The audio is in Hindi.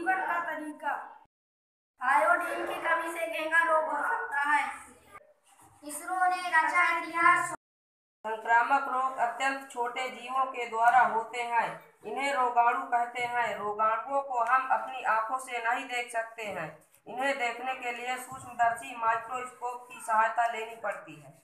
जीवन का तरीका। आयोडीन की कमी से घेंगा रोग हो सकता है। इसरो ने रचा इतिहास। संक्रामक रोग अत्यंत छोटे जीवों के द्वारा होते हैं। इन्हें रोगाणु कहते हैं। रोगाणुओं को हम अपनी आँखों से नहीं देख सकते हैं। इन्हें देखने के लिए सूक्ष्मदर्शी माइक्रोस्कोप की सहायता लेनी पड़ती है।